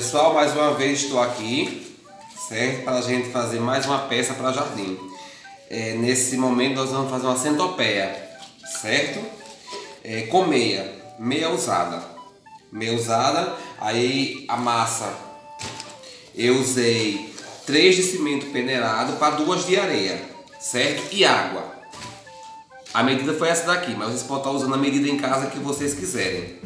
Pessoal, mais uma vez estou aqui, certo? Para a gente fazer mais uma peça para jardim. É, nesse momento nós vamos fazer uma centopeia, certo? É, com meia, meia usada. Meia usada, aí a massa eu usei 3 de cimento peneirado para duas de areia, certo? E água. A medida foi essa daqui, mas vocês podem estar usando a medida em casa que vocês quiserem,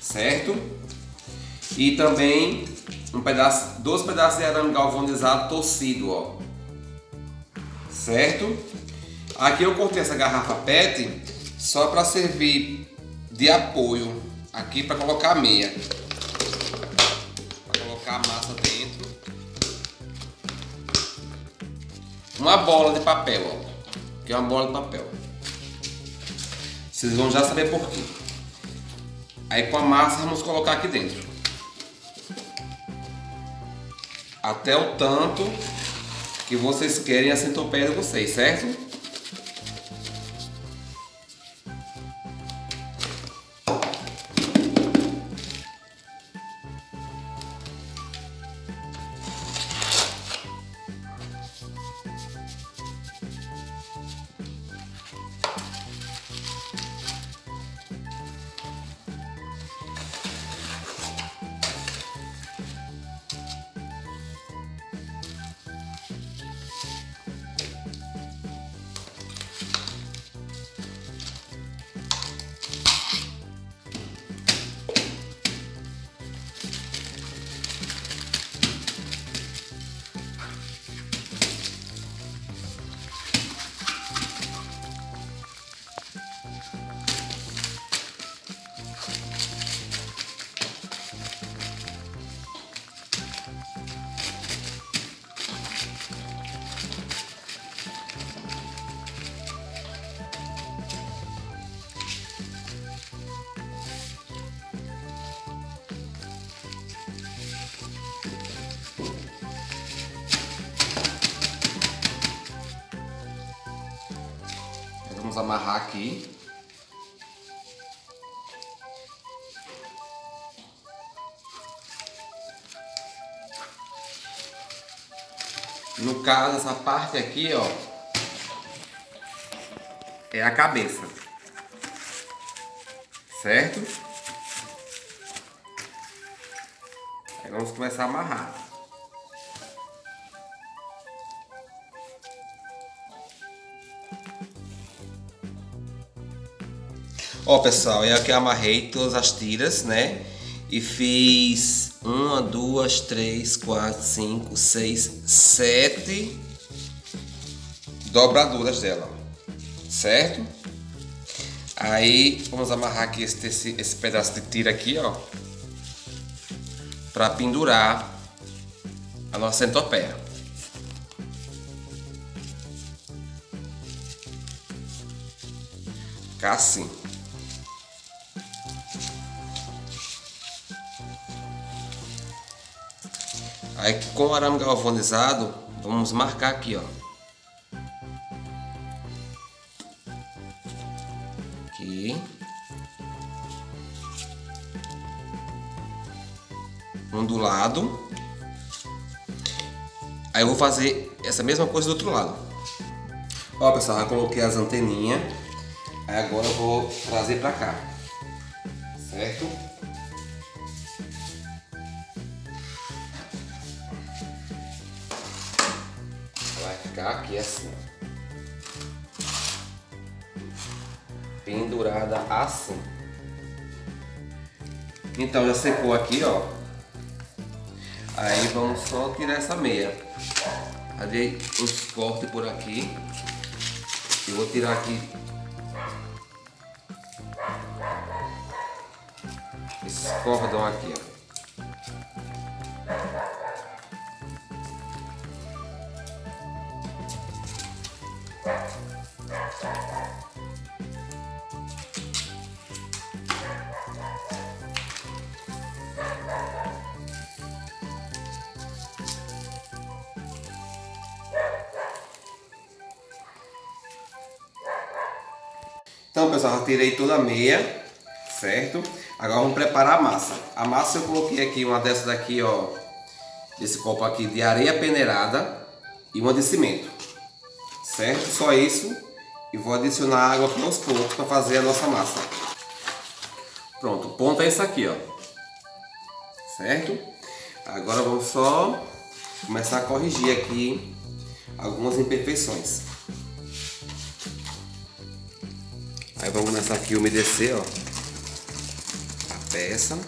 certo? E também um pedaço, dois pedaços de arame galvanizado torcido, ó. Certo? Aqui eu cortei essa garrafa PET só para servir de apoio aqui para colocar a meia. Para colocar a massa dentro. Uma bola de papel, ó. Que é uma bola de papel. Vocês vão já saber por quê. Aí com a massa vamos colocar aqui dentro. Até o tanto que vocês querem a centopeia de vocês, certo? Vamos amarrar aqui. No caso, essa parte aqui, ó, é a cabeça. Certo? Aí vamos começar a amarrar. Ó pessoal, eu aqui amarrei todas as tiras, né? E fiz uma, duas, três, quatro, cinco, seis, sete dobraduras dela, certo? Aí vamos amarrar aqui esse, esse, esse pedaço de tira aqui, ó, para pendurar a nossa centopeia. Ficar assim. Aí com o arame galvanizado, vamos marcar aqui, ó. Aqui. Um do lado. Aí eu vou fazer essa mesma coisa do outro lado. Ó pessoal, já coloquei as anteninhas. Agora eu vou trazer pra cá. Certo? Ficar aqui assim. Pendurada assim. Então já secou aqui, ó. Aí vamos só tirar essa meia. Dei uns cortes por aqui. Eu vou tirar aqui esse cordão aqui, ó. Então, pessoal, já tirei toda a meia, certo? Agora vamos preparar a massa. A massa eu coloquei aqui uma dessa daqui, ó, desse copo aqui de areia peneirada e uma de cimento, certo? Só isso e vou adicionar água aqui aos poucos para fazer a nossa massa. Pronto, o ponto é esse aqui, ó, certo? Agora vamos só começar a corrigir aqui algumas imperfeições. Aí vamos começar aqui umedecer, ó, a peça.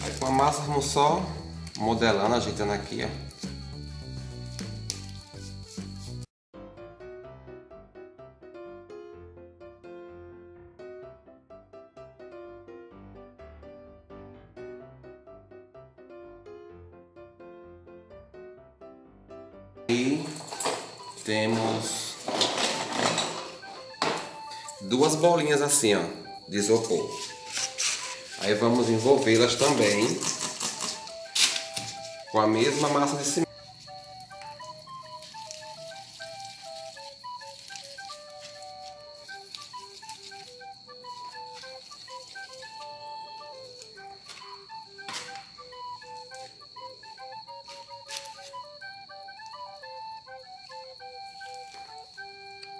Aí com a massa vamos só modelando, ajeitando aqui, ó. Duas bolinhas assim, ó, de isopor. Aí vamos envolvê-las também com a mesma massa de cimento.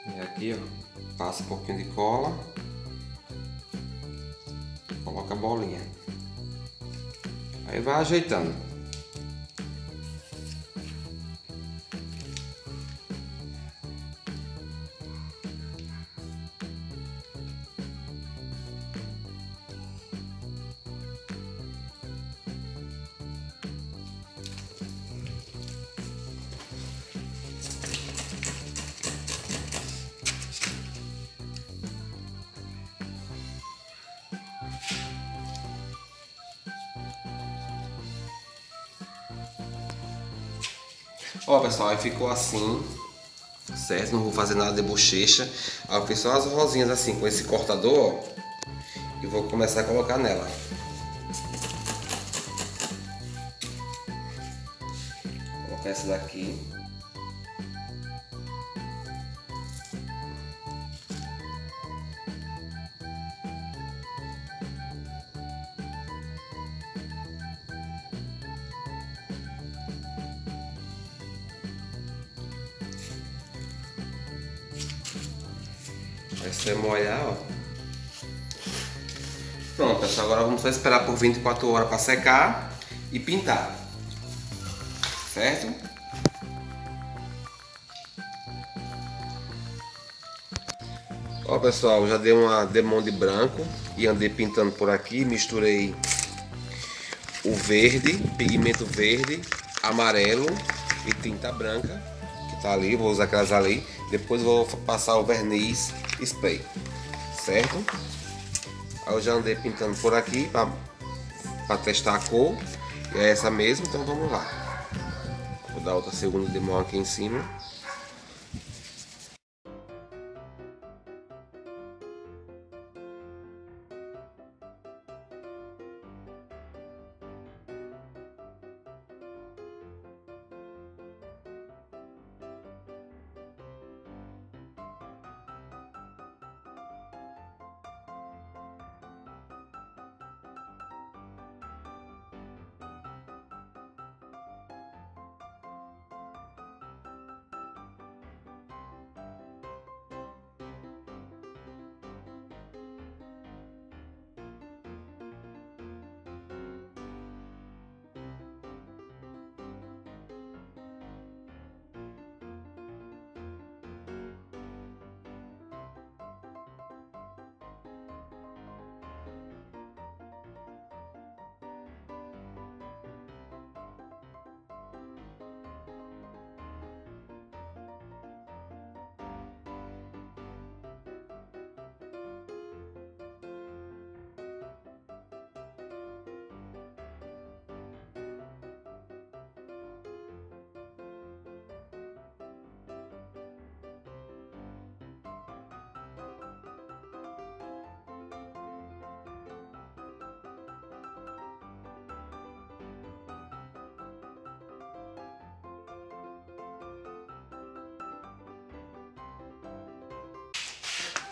E aqui, ó, passa um pouquinho de cola, coloca a bolinha. Aí vai ajeitando. Ó pessoal, aí ficou assim, certo? Não vou fazer nada de bochecha. Aí eu fiz só as rosinhas assim com esse cortador, ó. E vou começar a colocar nela. Vou colocar essa daqui. Vai ser molhar, ó. Pronto, pessoal. Agora vamos só esperar por 24 horas para secar e pintar. Certo? Ó, pessoal, já dei uma demão de branco e andei pintando por aqui. Misturei o verde, pigmento verde, amarelo e tinta branca que tá ali. Vou usar aquelas ali. Depois vou passar o verniz spray, certo? Aí eu já andei pintando por aqui para testar a cor. E é essa mesmo, então vamos lá. Vou dar outra segunda de mão aqui em cima.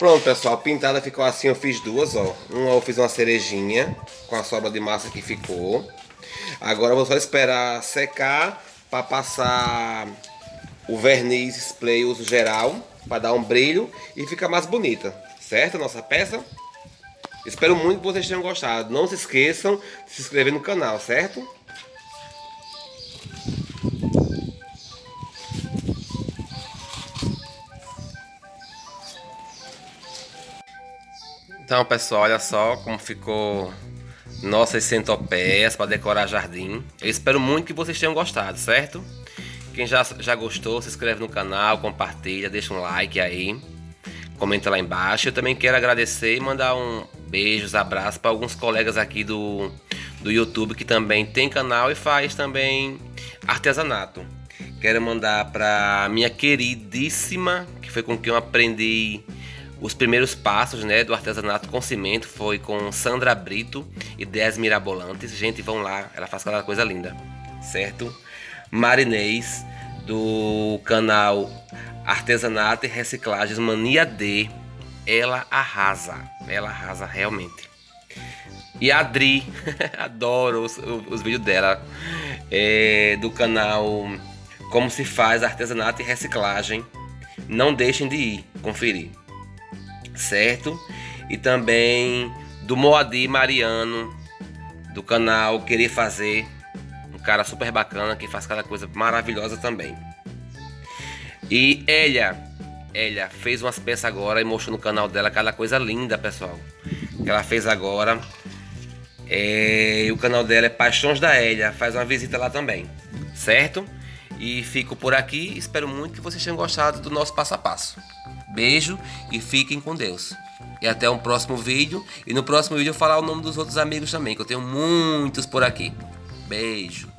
Pronto, pessoal, pintada ficou assim, eu fiz duas, ó. Uma eu fiz uma cerejinha com a sobra de massa que ficou. Agora eu vou só esperar secar para passar o verniz spray uso geral para dar um brilho e ficar mais bonita, certo? Nossa peça. Espero muito que vocês tenham gostado. Não se esqueçam de se inscrever no canal, certo? Então, pessoal, olha só como ficou nossas centopeias para decorar jardim. Eu espero muito que vocês tenham gostado, certo? Quem já, já gostou, se inscreve no canal, compartilha, deixa um like aí, comenta lá embaixo. Eu também quero agradecer e mandar um beijos, abraços para alguns colegas aqui do, do YouTube que também tem canal e faz também artesanato. Quero mandar para minha queridíssima, que foi com quem eu aprendi os primeiros passos né, do artesanato com cimento foi com Sandra Brito, Ideias Mirabolantes. Gente, vão lá, ela faz cada coisa linda, certo? Marinês, do canal Artesanato e Reciclagens Mania D. Ela arrasa, ela arrasa realmente. E a Adri, adoro os, os vídeos dela, é, do canal Como se faz artesanato e reciclagem. Não deixem de ir conferir certo? E também do Moadir Mariano, do canal Querer Fazer, um cara super bacana que faz cada coisa maravilhosa também. E Elia, Elia fez umas peças agora e mostrou no canal dela cada coisa linda, pessoal. Que ela fez agora. É, o canal dela é Paixões da Elia, faz uma visita lá também, certo? E fico por aqui, espero muito que vocês tenham gostado do nosso passo a passo. Beijo e fiquem com Deus. E até um próximo vídeo. E no próximo vídeo eu falar o nome dos outros amigos também, que eu tenho muitos por aqui. Beijo.